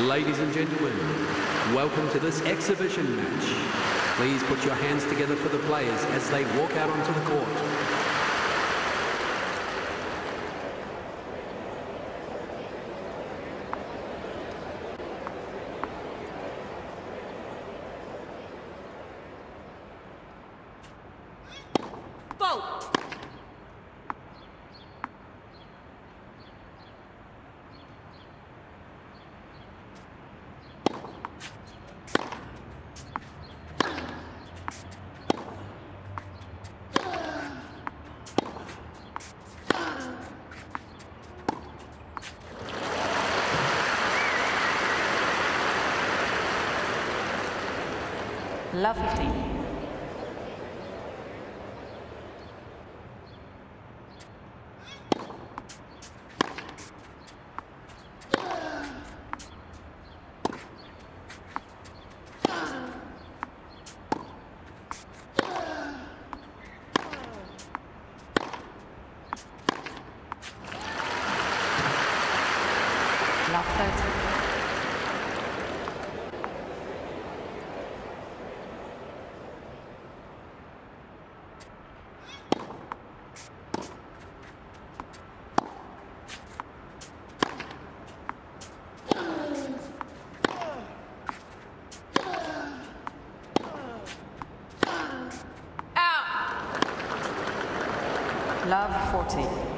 Ladies and gentlemen, welcome to this exhibition match. Please put your hands together for the players as they walk out onto the court. Love 15. Love 40.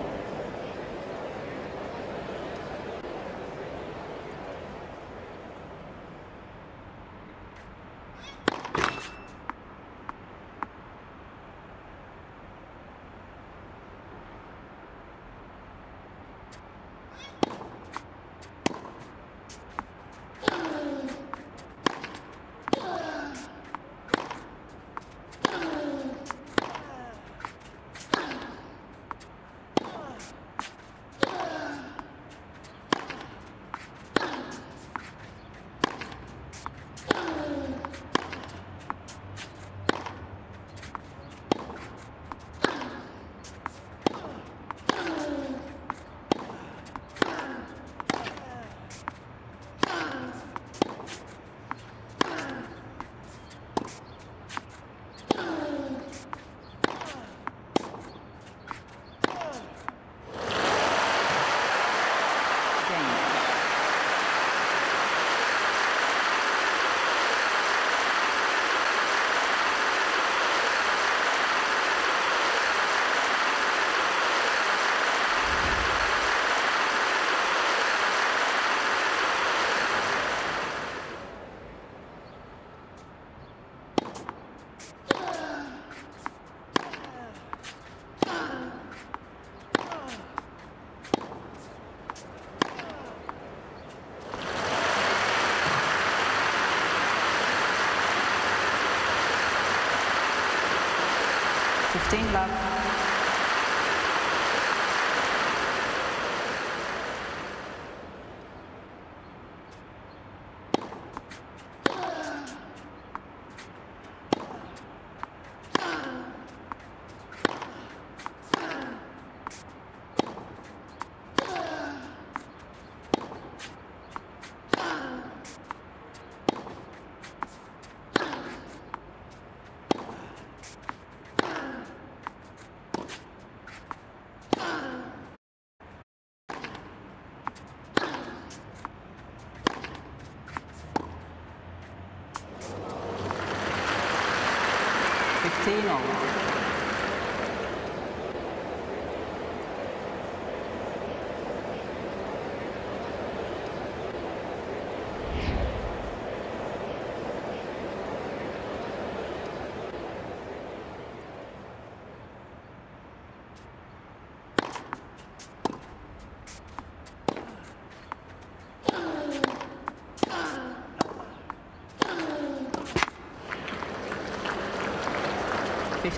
now.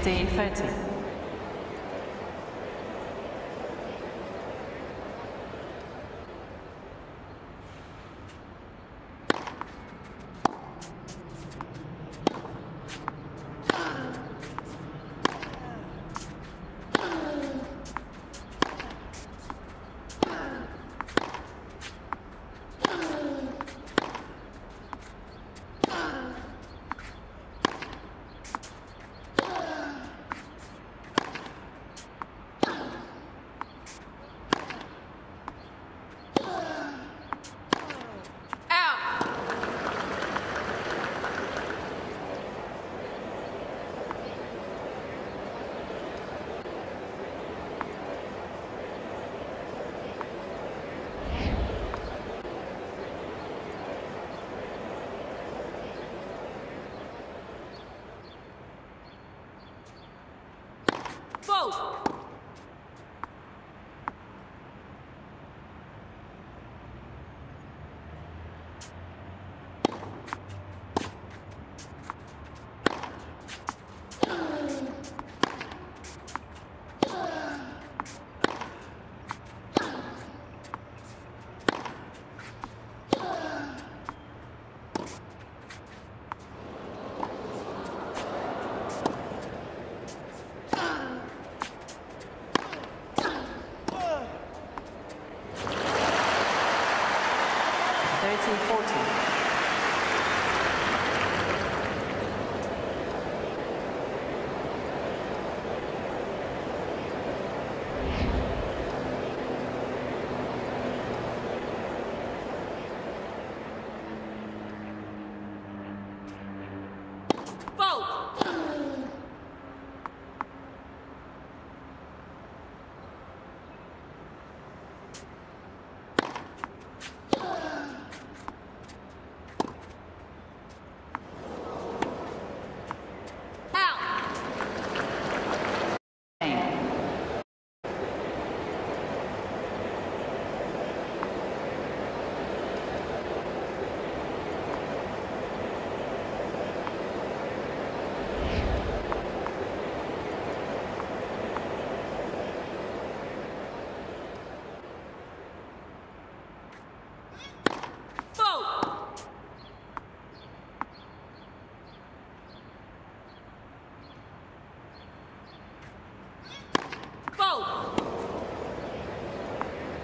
1530. Oh!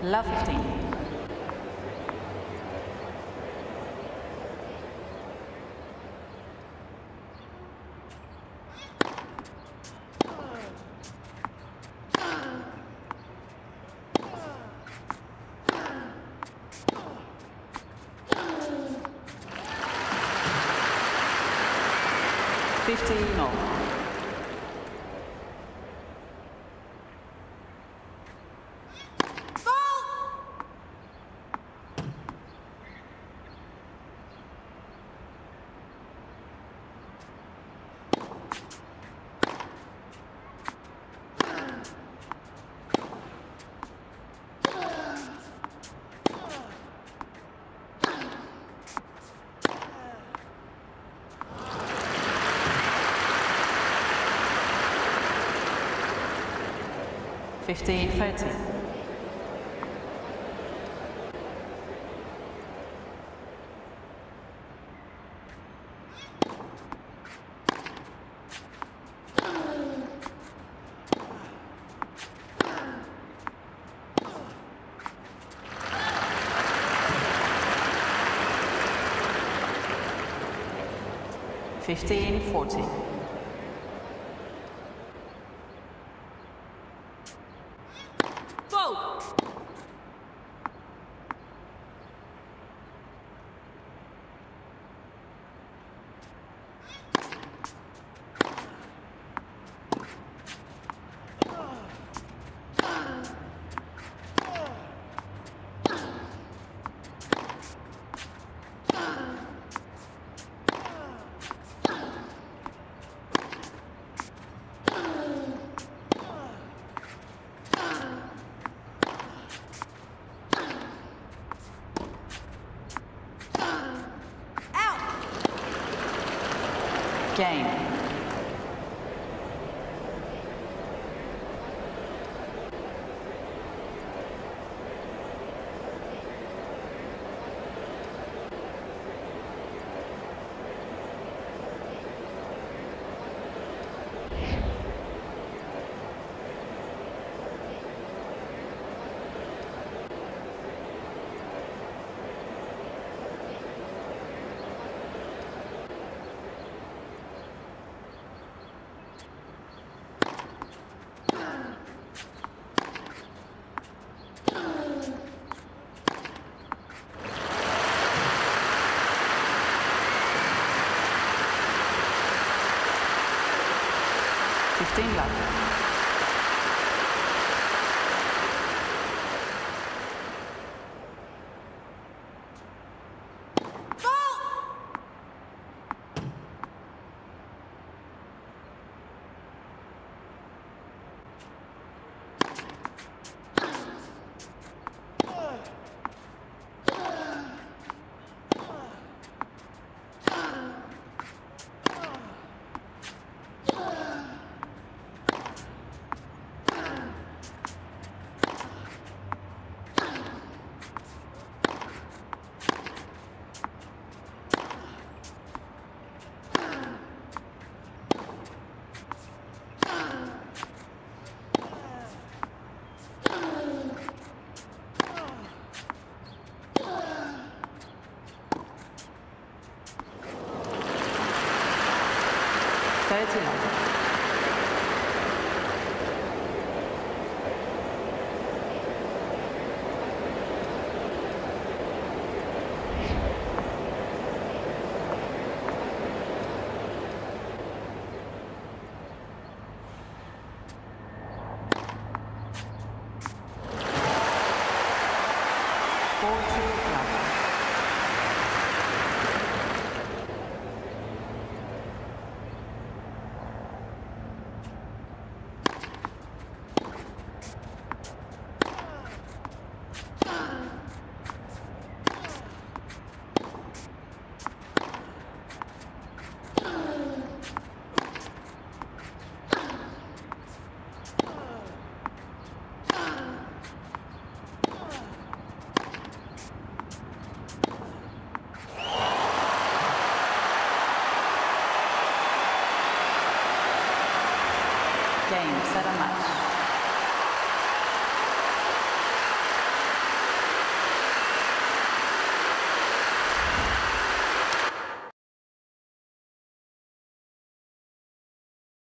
Love 15. 58-30. Fifteen forty. 15对吧？Set a match.